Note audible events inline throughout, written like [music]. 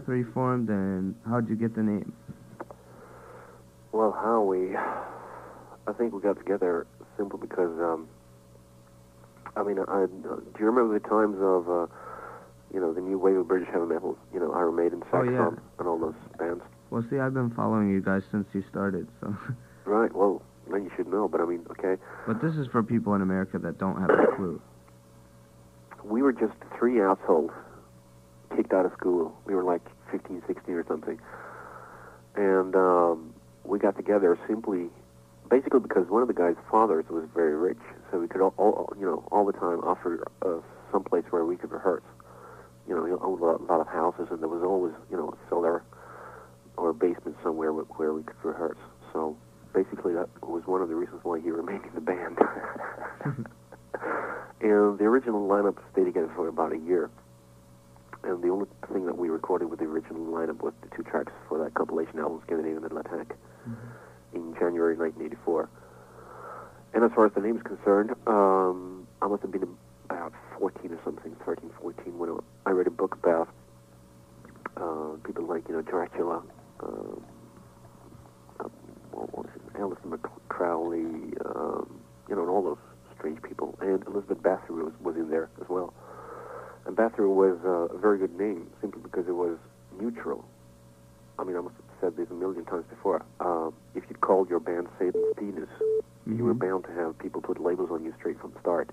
Bathory formed, and how'd you get the name? Well, how we, I think we got together simply because, um, I mean, I, do you remember the times of, uh, you know, the new wave of British heavy metal, you know, Iron Maiden, Oh, Saxon, yeah. and all those bands? Well, see, I've been following you guys since you started, so. [laughs] Right. Well, then you should know. But I mean, okay, but this is for people in America that don't have a clue. we were just three assholes kicked out of school. We were like 15, 16 or something, and um, we got together simply, basically because one of the guy's fathers was very rich, so we could all, all you know, all the time offer us some place where we could rehearse. You know, he owned a lot, lot of houses, and there was always, you know, a cellar or a basement somewhere where we could rehearse. So basically, that was one of the reasons why he remained in the band. [laughs] [laughs] and the original lineup stayed together for about a year. And the only thing that we recorded with the original lineup was the two tracks for that compilation album, Scandinavian Metal Attack, in January 1984. And as far as the name is concerned, um, I must have been about 14 or something, 13, 14, when I read a book about uh, people like, you know, Dracula, um, what was it, Aleister um, you know, and all those strange people. And Elizabeth Bathory was, was in there as well. Bathory was uh, a very good name simply because it was neutral. I mean, I must have said this a million times before. Uh, if you'd called your band Satan's Penis, you were Mhm. bound to have people put labels on you straight from the start.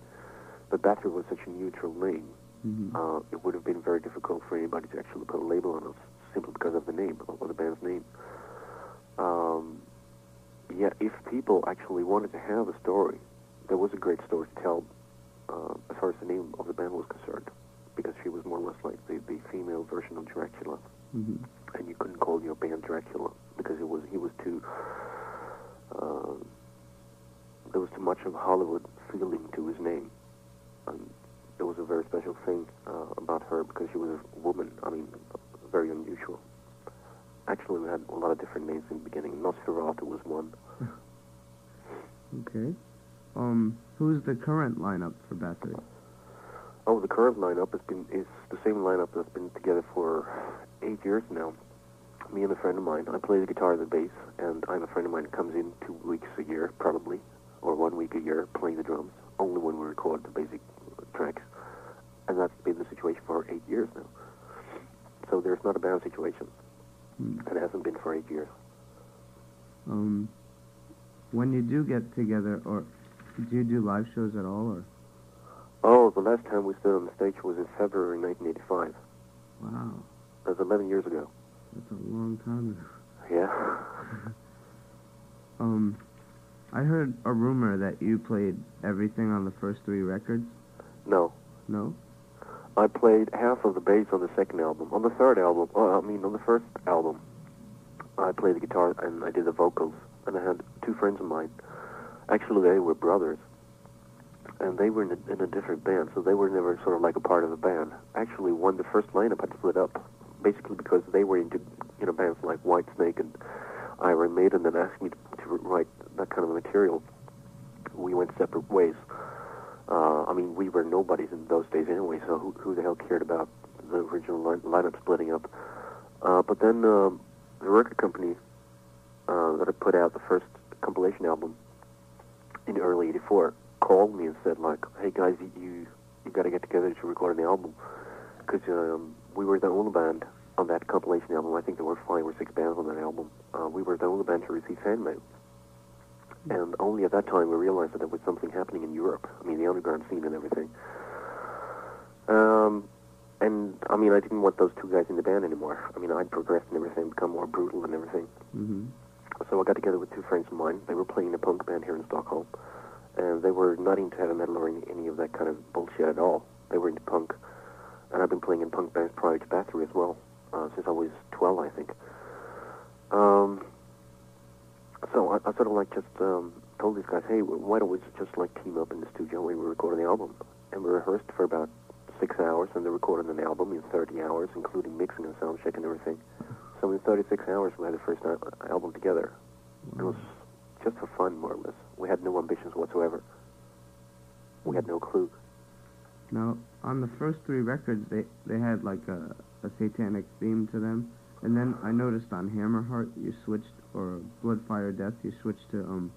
But Bathory was such a neutral name, Mhm. uh, it would have been very difficult for anybody to actually put a label on us simply because of the name, or the band's name. Um, yeah, if people actually wanted to have a story, there was a great story to tell uh, as far as the name of the band was concerned, because she was more or less like the, the female version of Dracula, Mhm. and you couldn't call your band Dracula because it was he was too. Uh, there was too much of Hollywood feeling to his name. And there was a very special thing uh, about her because she was a woman. I mean, very unusual. Actually, we had a lot of different names in the beginning. Nosferatu was one. [laughs] Okay. Um, who's the current lineup for Bathory? Oh, the current lineup has been is the same lineup that's been together for eight years now. Me and a friend of mine. I play the guitar and the bass, and I'm a friend of mine comes in two weeks a year, probably, or one week a year, playing the drums. Only when we record the basic tracks, and that's been the situation for eight years now. So there's not a band situation. Hmm. It hasn't been for eight years. Um, when you do get together, or do you do live shows at all, or? Oh, the last time we stood on the stage was in February 1985. Wow, That's 11 years ago. that's a long time ago. Yeah. [laughs] Um, I heard a rumor that you played everything on the first three records. No. No? I played half of the bass on the second album. On the third album, uh, I mean, on the first album, I played the guitar and I did the vocals. And I had two friends of mine. Actually, they were brothers. And they were in a, in a different band, so they were never sort of like a part of the band. Actually, when the first lineup had split up, basically because they were into, you know, bands like Whitesnake and Iron Maiden and asked me to, to write that kind of material, we went separate ways. Uh, I mean, we were nobodies in those days anyway, so who, who the hell cared about the original line, lineup splitting up? Uh, but then um, the record company uh, that had put out the first compilation album in early '84 called me and said, like, "Hey guys, you you, got to get together to record an album because um, we were the only band on that compilation album. I think there were five or six bands on that album. Uh, we were the only band to receive fan mail." And only at that time we realized that there was something happening in Europe. I mean, the underground scene and everything. Um, and I mean, I didn't want those two guys in the band anymore. I mean, I'd progressed and everything, become more brutal and everything. Mm-hmm. So I got together with two friends of mine. They were playing a punk band here in Stockholm, and they were not into heavy metal or any, any of that kind of bullshit at all. They were into punk, and I've been playing in punk bands prior to Bathory as well, uh, since I was 12, I think. Um, so I, I sort of like just um, told these guys, hey, why don't we just like team up in the studio when we recorded the album? And we rehearsed for about six hours, and they recorded an album in 30 hours, including mixing and sound check and everything. So in 36 hours, we had the first al- album together. It was just for fun, more or less. We had no ambitions whatsoever. We had no clue. Now, on the first three records, they they had like a, a satanic theme to them, and then I noticed on Hammerheart you switched, or Blood, Fire, Death, you switched to um,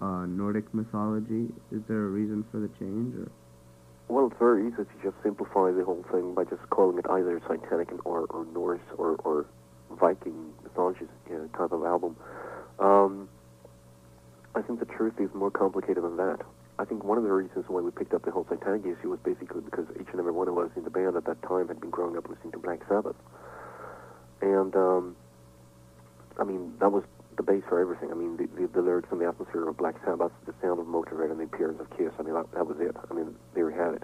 uh, Nordic mythology. Is there a reason for the change, or? Well, it's very easy to just simplify the whole thing by just calling it either Satanic or, or Norse or, or Viking mythology you know, type of album. Um, I think the truth is more complicated than that. I think one of the reasons why we picked up the whole Satanic issue was basically because each and every one of us in the band at that time had been growing up listening to Black Sabbath. And, um, I mean, that was the base for everything. I mean, the, the, the lyrics and the atmosphere of Black Sabbath, the sound of Motorhead, and the appearance of Kiss. I mean, that, that was it. I mean, there you have it.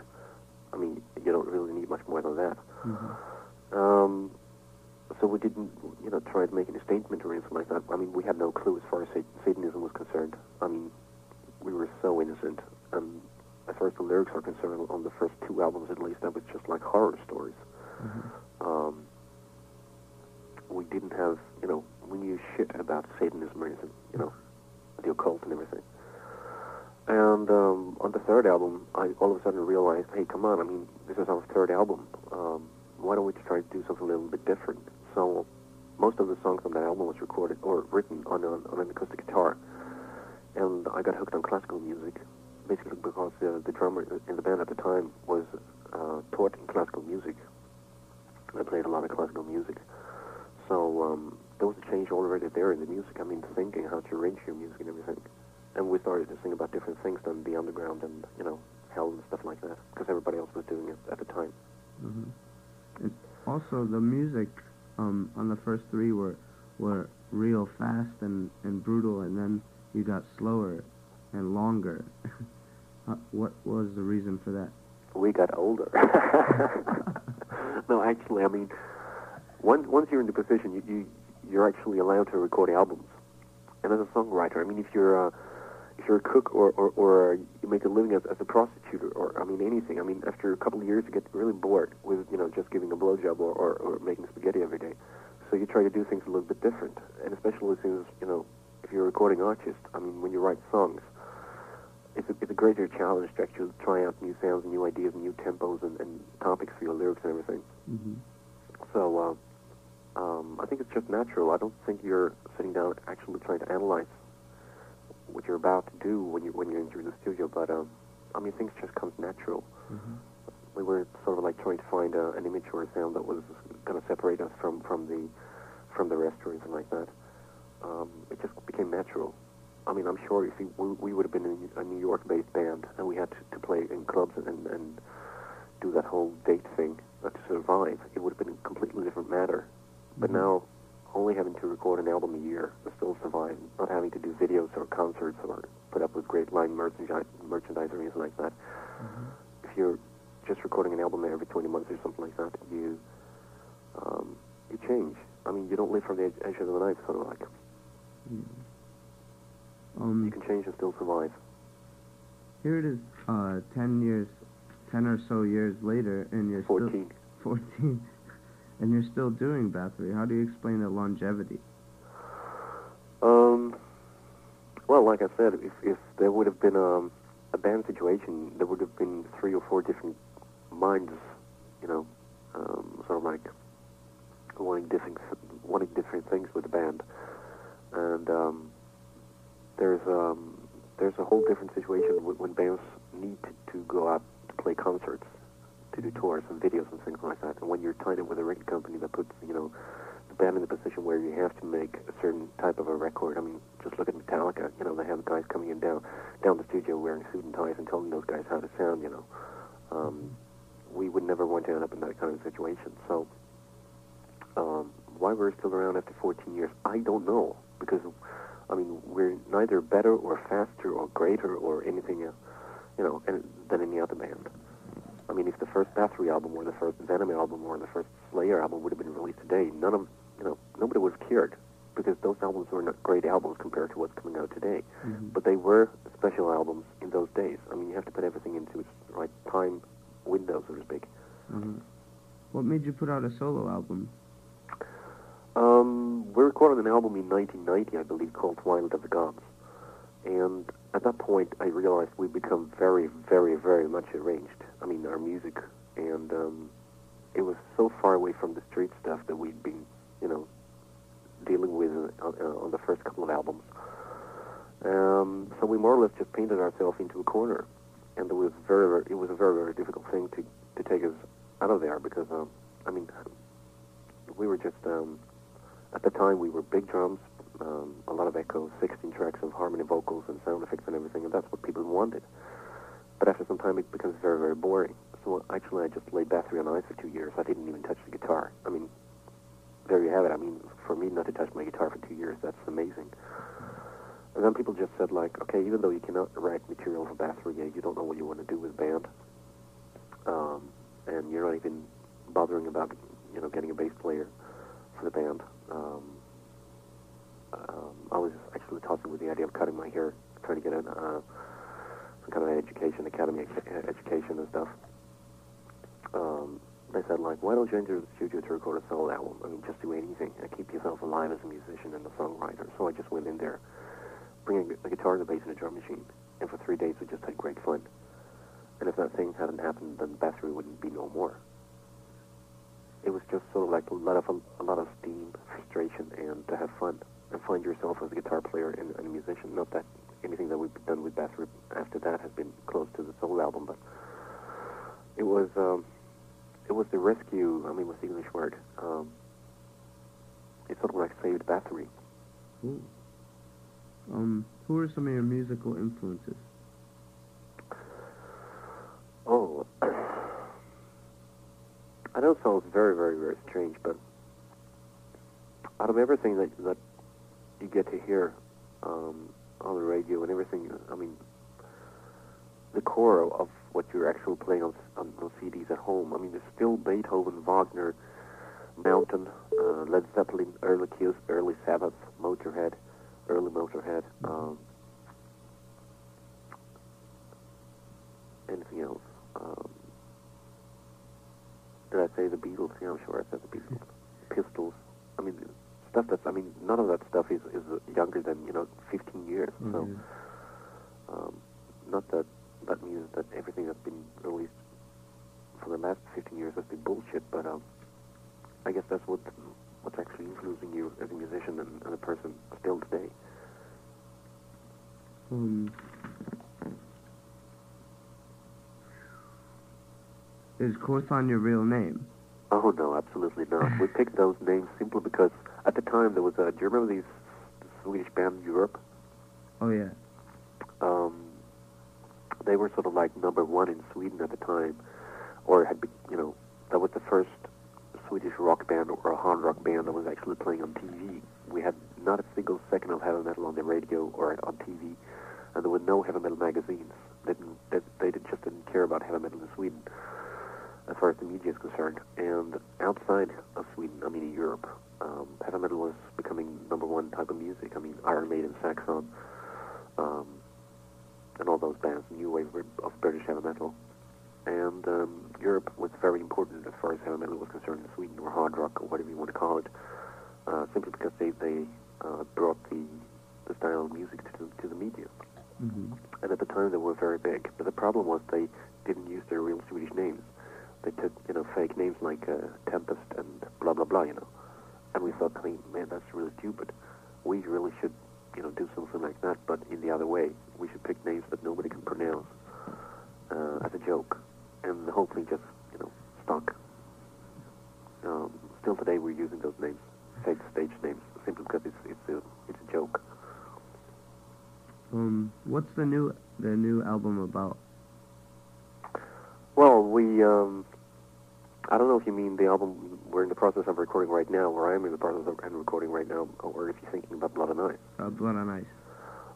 I mean, you don't really need much more than that. Mm-hmm. We didn't, you know, try to make any statement or anything like that. I mean, we had no clue as far as Satanism was concerned. I mean, we were so innocent. And as far as the lyrics are concerned, on the first two albums at least, that was just like horror stories. Mm-hmm. Um, we didn't have, you know, we knew shit about Satanism or anything, you know, the occult and everything. And um, on the third album, I all of a sudden realized, hey, come on, I mean, this is our third album. Um, why don't we try to do something a little bit different? So most of the songs on that album was recorded or written on, a, on an acoustic guitar. And I got hooked on classical music, basically because uh, the drummer in the band at the time was uh, taught in classical music. I played a lot of classical music. So um, there was a change already there in the music. I mean, thinking how to arrange your music and everything. And we started to sing about different things than the underground and, you know, hell and stuff like that, because everybody else was doing it at the time. hmm And also, the music um, on the first three were were real fast and, and brutal, and then you got slower and longer. [laughs] uh, what was the reason for that? We got older. [laughs] no, actually, I mean, once once you're in the position, you, you you're actually allowed to record albums. And as a songwriter, I mean, if you're uh, if you're a cook or or, or you make a living as, as a prostitute or, I mean anything, I mean, after a couple of years, you get really bored with you know just giving a blowjob or, or or making spaghetti every day. So you try to do things a little bit different, and especially since you know if you're a recording artist, I mean, when you write songs, it's a, it's a greater challenge to actually try out new sounds, new ideas, new tempos, and, and topics for your lyrics and everything. hmm So uh, um, I think it's just natural. I don't think you're sitting down actually trying to analyze what you're about to do when you when you're into the studio. But um, I mean, things just comes natural. hmm We were sort of like trying to find uh, an image or a sound that was going to separate us from from the from the rest or anything like that. Um, it just became natural. I mean, I'm sure if we, we would have been a, a New York-based band and we had to, to play in clubs and, and do that whole date thing uh, to survive, it would have been a completely different matter. But Mhm. now, only having to record an album a year to still survive, not having to do videos or concerts or put up with great line merchandise, merchandise or anything like that. hmm If you're just recording an album every 20 months or something like that, you um, you change. I mean, you don't live from the edge, of the knife, sort of like. Um, You can change and still survive. here it is, uh, ten years, ten or so years later, and you're still 14. 14, and you're still doing Bathory. How do you explain the longevity? Um, well, like I said, if, if there would have been um, a band situation, there would have been three or four different minds, you know, um, sort of like wanting different, wanting different things with the band. And um, there's um, there's a whole different situation when, bands need to go out to play concerts, to do tours and videos and things like that. And when you're tied in with a record company that puts, you know, the band in the position where you have to make a certain type of a record. I mean, just look at Metallica. You know, they have guys coming in down down the studio wearing suit and ties and telling those guys how to sound. You know, um, we would never want to end up in that kind of situation. So, um, why we're still around after 14 years, I don't know. Because, I mean, we're neither better or faster or greater or anything, else, you know, than any other band. I mean, if the first Bathory album or the first Venom album or the first Slayer album would have been released today, none of, you know, nobody would have cared because those albums were not great albums compared to what's coming out today. Mhm. But they were special albums in those days. I mean, you have to put everything into its right time window, so to speak. Uh-huh. What made you put out a solo album? Um, we recorded an album in 1990, I believe, called Twilight of the Gods. And at that point, I realized we'd become very, very, very much arranged. I mean, our music, and um, it was so far away from the street stuff that we'd been, you know, dealing with uh, uh, on the first couple of albums. Um, so we more or less just painted ourselves into a corner, and it was very, very it was a very, very difficult thing to to take us out of there because, um, I mean, we were just um, at the time we were big drums, um, a lot of echoes, 16 tracks of harmony vocals and sound effects and everything, and that's what people wanted. But after some time, it becomes very, very boring. So actually, I just laid Bathory on ice for two years. I didn't even touch the guitar. I mean, there you have it. I mean, for me not to touch my guitar for two years, that's amazing. And then people just said, like, okay, even though you cannot write material for Bathory, yeah, you don't know what you want to do with band, um, and you're not even bothering about, you know, getting a bass player for the band. Um, um, I was actually tossing with the idea of cutting my hair, trying to get an, uh, some kind of an education, academy education and stuff. Um, they said, like, why don't you enter the studio to record a solo album? I mean, just do anything and keep yourself alive as a musician and a songwriter. So I just went in there, bringing a guitar and a bass and a drum machine, and for three days we just had great fun. And if that thing hadn't happened, then the Bathory wouldn't be no more. It was just sort of like a lot of a, a lot of steam, frustration, and to have fun and find yourself as a guitar player and, and a musician. Not that anything that we've done with Bathory after that has been close to the solo album, but it was um, it was the rescue. I mean, what's the English word? Um, it sort of like saved Bathory. Ooh. Um, who are some of your musical influences? Oh, [clears throat] I know it sounds very, very, very strange, but out of everything that that you get to hear um, on the radio and everything, I mean, the core of what you're actually playing on, on, on CDs at home. I mean, there's still Beethoven, Wagner, Mountain, uh, Led Zeppelin, early Kiss, early Sabbath, Motorhead, early Motorhead. Um, anything else? Um, did I say the Beatles? Yeah, I'm sure I said the Beatles. Pistols. I mean, stuff that's. I mean, none of that stuff is is younger than you know 15 years. So, Mhm. um, not that that means that everything that's been released for the last 15 years has been bullshit, but um, I guess that's what what's actually influencing you as a musician and, and a person still today. Um, is Quorton your real name? Oh no, absolutely not. we picked those names simply because at the time there was a. Do you remember these Swedish band Europe? Oh yeah. Um, they were sort of like number one in Sweden at the time, or had been, you know, that was the first Swedish rock band or a hard rock band that was actually playing on TV. We had not a single second of heavy metal on the radio or on TV, and there were no heavy metal magazines. They didn't, they, they did, just didn't care about heavy metal in Sweden, as far as the media is concerned. And outside of Sweden, I mean in Europe, um, heavy metal was becoming number one type of music. I mean Iron Maiden, Saxon, um, and all those bands, new wave of British heavy metal. And um, Europe was very important as far as heavy metal was concerned in Sweden, or hard rock, or whatever you want to call it, uh, simply because they they uh, brought the the style of music to the, to the media. Mm-hmm. And at the time, they were very big. But the problem was they didn't use their real Swedish names. They took you know fake names like uh, Tempest and blah blah blah, you know. And we thought, I mean, man, that's really stupid. We really should you know do something like that, but in the other way. We should pick names that nobody can pronounce uh, as a joke, and the whole thing just you know stuck. Um, still today, we're using those names, fake stage names, simply because it's it's a it's a joke. Um, what's the new the new album about? Well, we um, I don't know if you mean the album we're in the process of recording right now, or I am in the process of recording right now, or if you're thinking about Blood and Ice. Uh, Blood on Ice.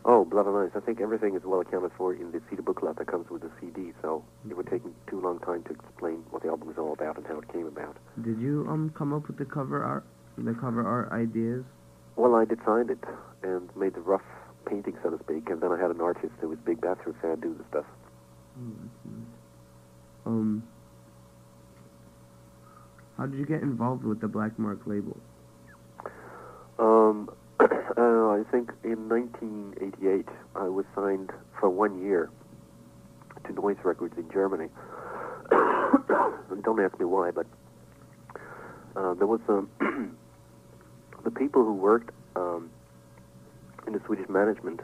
Oh, Blood and Ice. I think everything is well accounted for in the CD booklet that comes with the CD, so it would take me too long time to explain what the album is all about and how it came about. Did you um come up with the cover art, the cover art ideas? Well, I designed it and made the rough painting, so to speak, and then I had an artist who was big Bathory fan do the stuff. Oh, that's nice. Um, how did you get involved with the Black Mark label? Um, [clears throat] uh, I think in 1988 I was signed for one year to Noise Records in Germany. [coughs] Don't ask me why, but uh, there was um, [clears throat] the people who worked um, in the Swedish management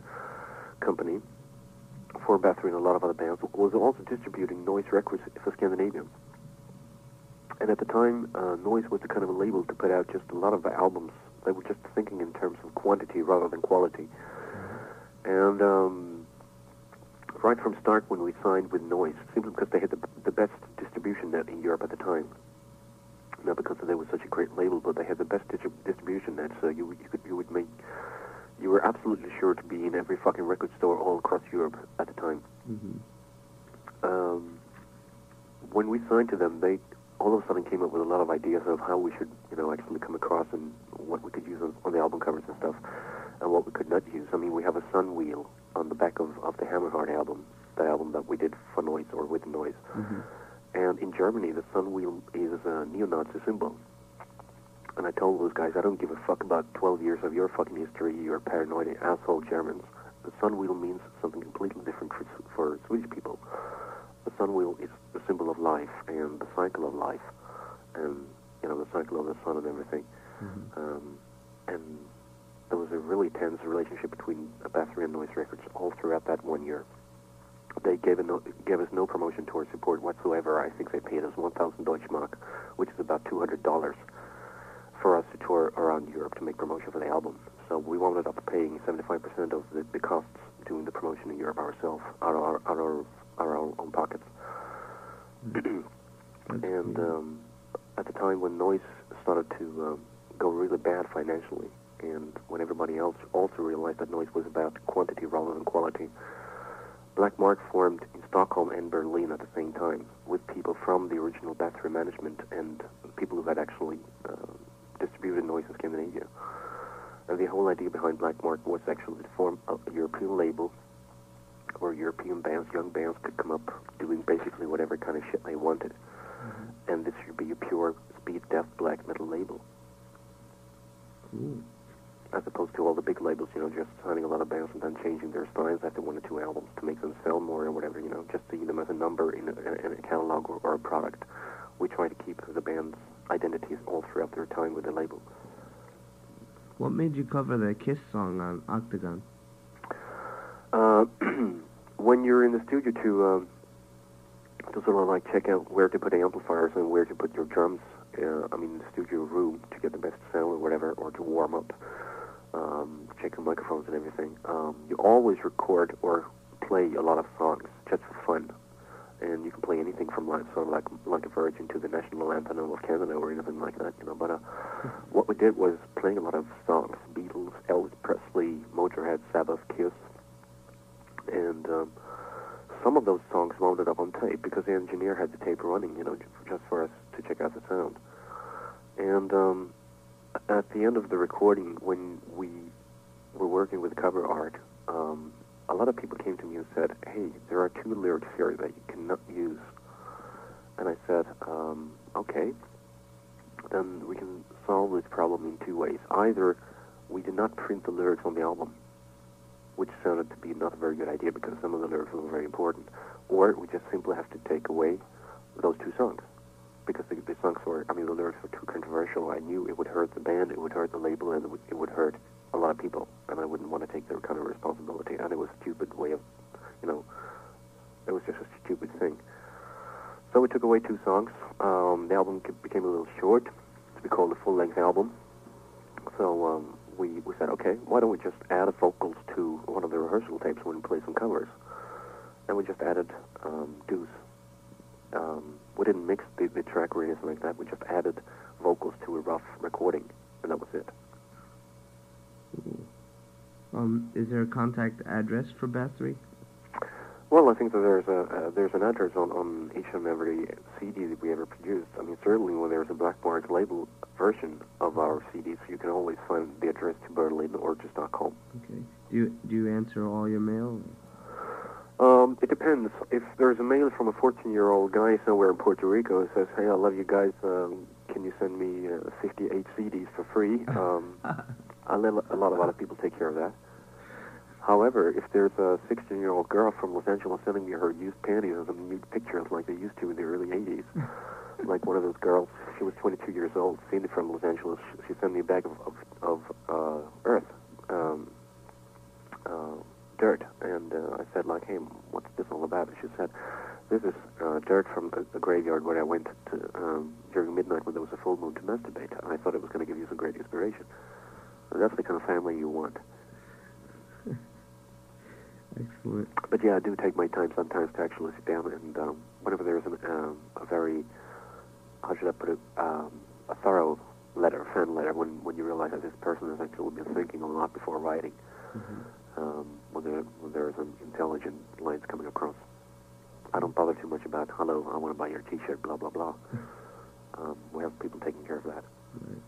company for Bathory and a lot of other bands was also distributing Noise Records for Scandinavia. And at the time, uh, Noise was the kind of a label to put out just a lot of albums. They were just thinking in terms of quantity rather than quality. And um, right from start, when we signed with Noise, simply because they had the, the best distribution net in Europe at the time, not because they were such a great label, but they had the best distri- distribution net, so you, you could you would make you were absolutely sure to be in every fucking record store all across Europe at the time. hmm Um, when we signed to them, they all of a sudden came up with a lot of ideas of how we should, you know, actually come across and what we could use on, on the album covers and stuff, and what we could not use. I mean, we have a sun wheel on the back of, of the Hammerheart album, the album that we did for Noise or with Noise. hmm And in Germany, the sun wheel is a neo-Nazi symbol. And I told those guys, I don't give a fuck about 12 years of your fucking history, you paranoid asshole Germans. The sun wheel means something completely different for, for Swedish people. The sun wheel is the symbol of life and the cycle of life, and you know the cycle of the sun and everything. hmm Um, and there was a really tense relationship between Bathory and Noise Records all throughout that one year. They gave, a no, gave us no promotion tour support whatsoever. I think they paid us 1,000 Deutschmark, which is about $200 for us to tour around Europe to make promotion for the album. So we wound up paying 75% of the, the costs doing the promotion in Europe ourselves, out of our, out of our own pockets. [clears throat] And um, at the time when Noise started to um, go really bad financially, and when everybody else also realized that Noise was about quantity rather than quality, Black Mark formed in Stockholm and Berlin at the same time with people from the original Bathory management and people who had actually uh, distributed Noise in Scandinavia. And the whole idea behind Black Mark was actually to form a European label where European bands, young bands, could come up doing basically whatever kind of shit they wanted. Mm-hmm. And this should be a pure speed death black metal label, Cool. as opposed to all the big labels, you know, just signing a lot of bands and then changing their styles after one or two albums to make them sell more or whatever, you know, just seeing them as a number in a, in a catalog or, or a product. We try to keep the band's identities all throughout their time with the label. What made you cover the Kiss song on Octagon? Uh, [clears throat] when you're in the studio to um, to sort of like check out where to put amplifiers and where to put your drums, uh, I mean, the studio room to get the best sound or whatever, or to warm up, um, check the microphones and everything, um, you always record or play a lot of songs just for fun. And you can play anything from like sort of like like a Virgin to the national anthem of Canada or anything like that, you know. But uh, what we did was playing a lot of songs: Beatles, Elvis Presley, Motorhead, Sabbath, Kiss, and um, some of those songs wound up on tape because the engineer had the tape running, you know, just for us to check out the sound. And um, at the end of the recording, when we were working with cover art, um, a lot of people came to me and said, "Hey, there are two lyrics here that you cannot use." And I said, um, "Okay, then we can solve this problem in two ways. Either we did not print the lyrics on the album, which sounded to be not a very good idea because some of the lyrics were very important, or we just simply have to take away those two songs because the, the songs were, I mean, the lyrics were too controversial. I knew it would hurt the band, it would hurt the label, and it would, it would hurt a lot of people, and I wouldn't want to take that kind of responsibility. And it was a stupid way of, you know, it was just a stupid thing. So we took away two songs. Um, the album became a little short to be called a full-length album. So um, we, we said, okay, why don't we just add a vocals to one of the rehearsal tapes when we play some covers? And we just added um, Deuce. Um, we didn't mix the, the track or anything like that. We just added vocals to a rough recording, and that was it. Um, is there a contact address for Bathory? Well, I think that there's a uh, there's an address on, on each and every CD that we ever produced. I mean, certainly when there's a Black Mark label version of our CDs, you can always find the address to Berlin or to Stockholm. Okay. Do you do you answer all your mail? Um, it depends. If there's a mail from a 14-year-old guy somewhere in Puerto Rico who says, "Hey, I love you guys. Um, can you send me uh, 58 CDs for free?" [laughs] Um, I let a lot of other people take care of that. However, if there's a 16-year-old girl from Los Angeles sending me her used panties and some nude pictures like they used to in the early 80s, [laughs] like one of those girls, she was 22 years old, seen it from Los Angeles. She sent me a bag of of, of uh, earth, um, uh, dirt, and uh, I said like, hey, what's this all about? And she said, this is uh, dirt from a, a graveyard where I went to um, during midnight when there was a full moon to masturbate. And I thought it was going to give you some great inspiration. And that's the kind of family you want. [laughs] Excellent. But yeah, I do take my time sometimes to actually sit down and um, whenever there's an, um, a very, how should I put it, um, a thorough letter, fan letter, when, when you realize that this person has actually been thinking a lot before writing, Mm-hmm. um, when, there, when there are some intelligent lines coming across. I don't bother too much about, hello, I want to buy your T-shirt, blah, blah, blah. [laughs] Um, we have people taking care of that. Right.